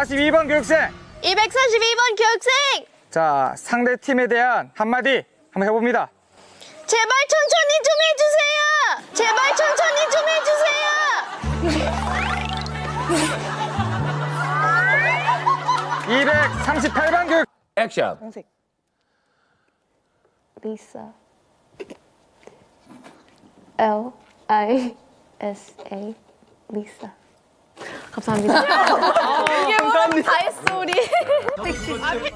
242번 교육생. 242번 교육생! 자, 상대 팀에 대한 한마디 한번 해봅니다. 제발 천천히 좀 해주세요! 제발 천천히 좀 해주세요! 238번 교육. 액션. Lisa. L I S A. Lisa. 감사합니다. 감사합니다. 다 했어 우리.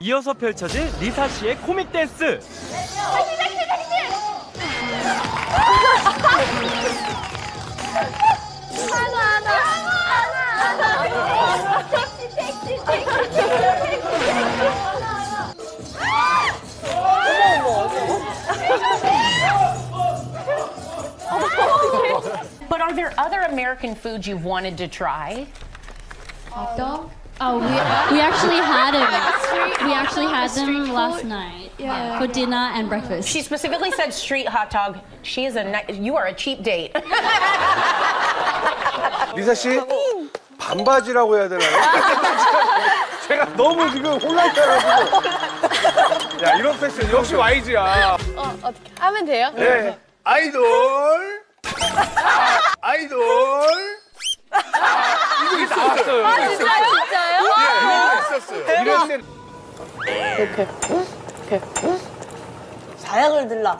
이어서 펼쳐질 리사 씨의 코믹 댄스. But are there other American foods you've wanted to try? dog? Oh, we, we actually had them. We actually had them last night. Yeah. For dinner and breakfast. She specifically said street hot dog. She is a ni- you are a cheap date. 리사 씨 반바지라고 해야 되나요? 제가 너무 지금 혼란해가지고. 야 이런 패션 역시 YG야. 어 어떻게 하면 돼요? 네. 아이돌. 아이돌. 이거 나왔어요. 아 진짜요? 진짜요? 예, 있었어요. 이럴 땐 사약을 들라.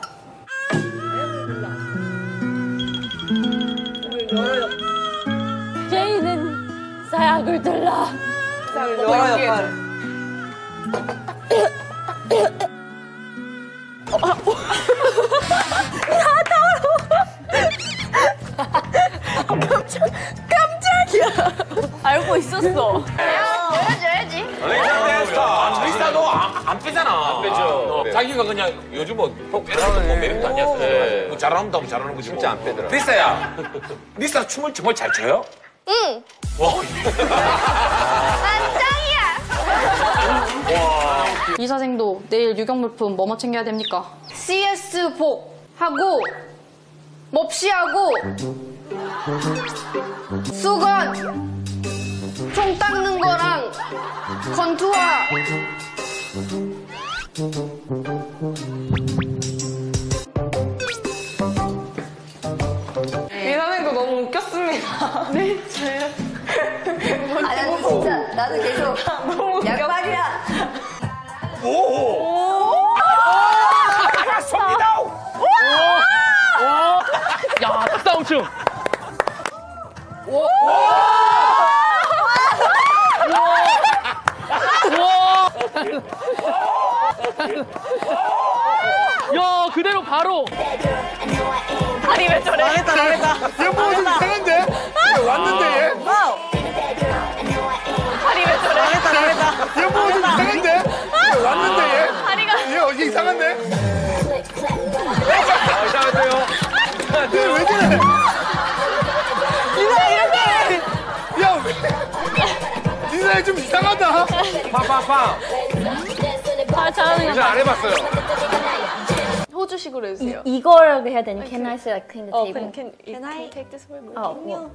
제이는 사약을 들라. 여러 역할. 알고 있었어. 보여줘야지. 리사 너안 빼잖아. 안 빼죠. 자기가 그냥 요즘 뭐꼭 빼라는 거 메리트 아니야. 뭐 잘한다고 잘하는 거지. 진짜 안 빼더라. 리사야. 리사 춤을 정말 잘 춰요? 응. 와. 짱이야. 이사생도 내일 유경 물품 뭐뭐 챙겨야 됩니까? CS 복 하고 몹시 하고 수건 총 닦는 거랑 건투화 미선생도 너무 웃겼습니다. 네, 저요. 아, 나는 진짜, 나는 계속 양말이야. 야, 닭다운충. 야, 그대로 바로. 아니 왜 저래? 망했다, 망했다. 얘 뭐가 좀 이상한데? 얘 왔는데 얘? 아니 왜 저래? 망했다, 망했다. 얘 뭐가 좀 이상한데? 얘 왔는데 얘? 얘 어디 이상한데? 아, 이상하세요. 얘왜 저래? 리사 이렇게. 야 왜? 니네 좀 이상하다. 빵빵빵. 아, 잘하는 이제 안 해봤어요. 호주식으로 해주세요. 이거라고 해야 되니? Can I say like clean the 어, table? can, can, can I take this for me? 어, 뭐.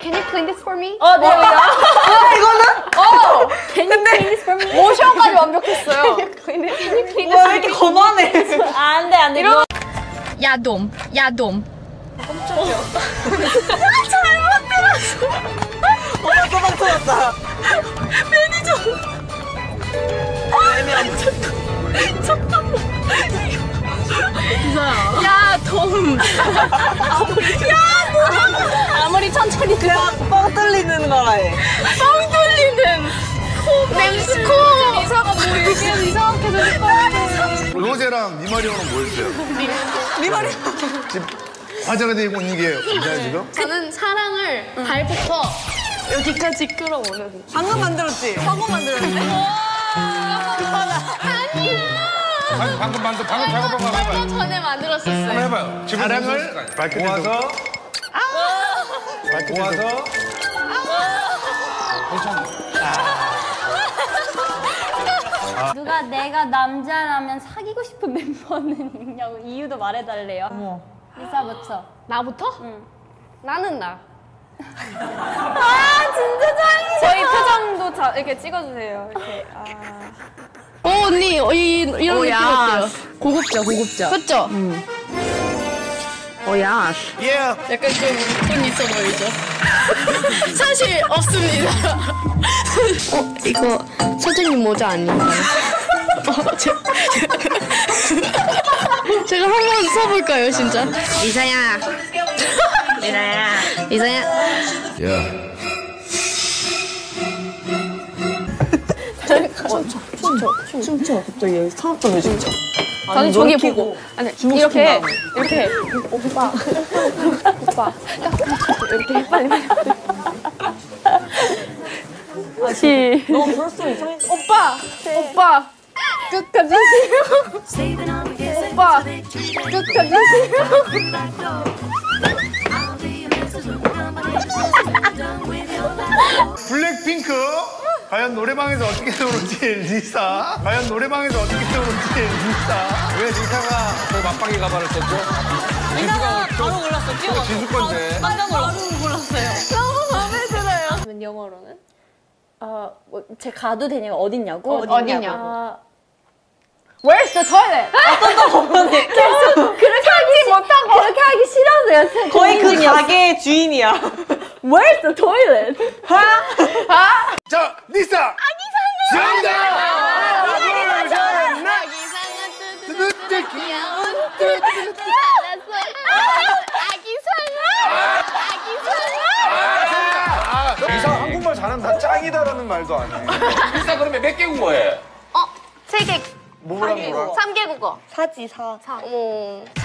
Can you clean this for me? 어, 네, 이거는? 어! Can you clean this for me? 모션까지 완벽했어요. 와, 왜 이렇게 거만해? 안 돼, 안 돼. 이거 야돔, 야돔. 엄마 또박 터졌다. 야돔. 아무리 천천히 그 야, 뻥 뚫리는 거라 해. 뻥 뚫리는 코 냄새 코. 이상한 뭐 이상하게 들릴 로제랑 미마리오는 뭐였어요? 지금 화제가 되고 있는 게 뭔가요 지금? 저는 사랑을 발부터 여기까지 끌어오는. 방금 만들었지? 사고 만들었는데? 방금 방금 방금 방금 작업 한번 몇 해봐요. 년 전에 만들었었어요. 해봐요. 지금 사랑을 모아서 모아서 누가 내가 남자라면 사귀고 싶은 멤버는 있냐고 이유도 말해달래요. 어머. 리사부터. 나부터? 응. 나는 나. 아 진짜 짱이야. 저희 표정도 자, 이렇게 찍어주세요. 이렇게. 아. 어 언니 어, 이, 이런 느낌 어때요? 고급져, 고급져. 그쵸? 어, 야. 약간 좀돈 있어 보이죠? 사실 없습니다. 어 이거 사장님 모자 아닌가요? 어, 제, 제가 한 번 써볼까요 진짜? 이사야. 이사야. 이사야. 저는 저기 보고. 아니 이렇게 이렇게. 오빠. 오빠. 이렇게 빨리 빨리. 시. 너무 불렀어 이상해. 오빠! 오빠! 끝까지 오빠! 끝까지 블랙핑크 과연 노래방에서 어떻게 부를지 리사 과연 노래방에서 어떻게 부를지 리사 왜 리사가 저 맞방이 가발을 썼죠? 이사가 바로 골랐어. 뛰어가서. 지수 건데. 깜짝 놀랐어. 골랐어요. 너무 마음에 들어요. 그러면 영어로는? 어, 뭐, 제 가도 되냐고 어딨냐고? 어디냐고. Where's the toilet? 어떤 거 보면 계속 그렇게 하기 못하고 그렇게 하기 싫어서요. 거의 그 가게의 주인이야. Where's the toilet? 자 리사 정답 하나 둘셋 귀여운 리사 한국말 잘하면 다 짱이다라는 말도 안 해. 리사 그러면 몇 개 국어해? 세계 뭐랑 뭐랑? 3개 국어. 사지, 사. 어머. 야,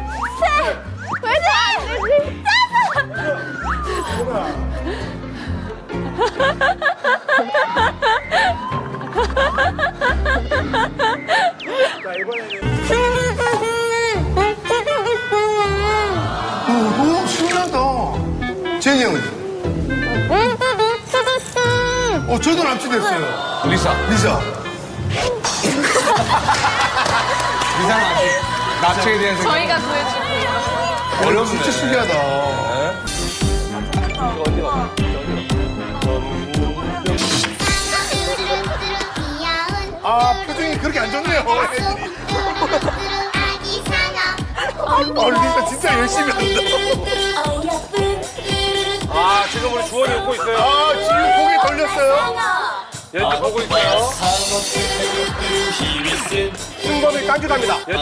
신기하다 제니 형은 어 저도 남친 됐어요. 리사. 리사. 리사는 아직 납치에 대한 생각. 저희가 구해주고. 어렵네 진짜 신기하다. 아 표정이 그렇게 안 좋네요. 아 리사 진짜 열심히 한다 아, 지금 우리 주원이 웃고 있어요. 아 지금 고개 돌렸어요 연지 보고 있어요. 순범이 깐죽합니다. 이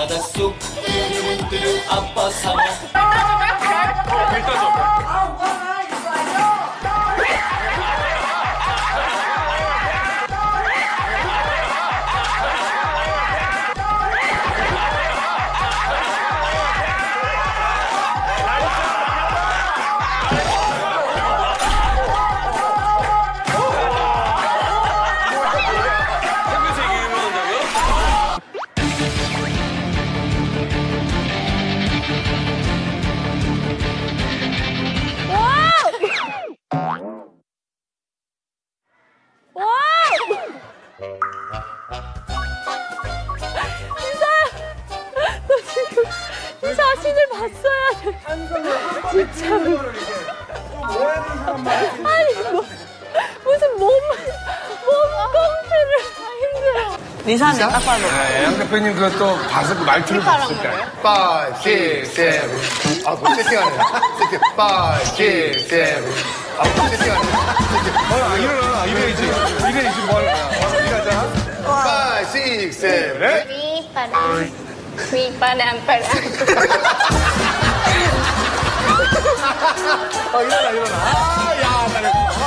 아니 뭐 무슨 몸, 몸 꽁트를 힘들어. 딱 봐도. 네, 양 대표님 그또 봐서 그 말투를 봤을 때. 5, 6, 7. 아, 뭐 세팅하네. 세팅. 5, 6, 7. 아, 뭐 세팅하네. 세팅. 어, 일어나. 이래야지. 이래야지 뭐 하는 거야. 어, 일하자. 5, 6, 7. 그래? 어, 일어나, 일어나. 아, 야, 잘했어.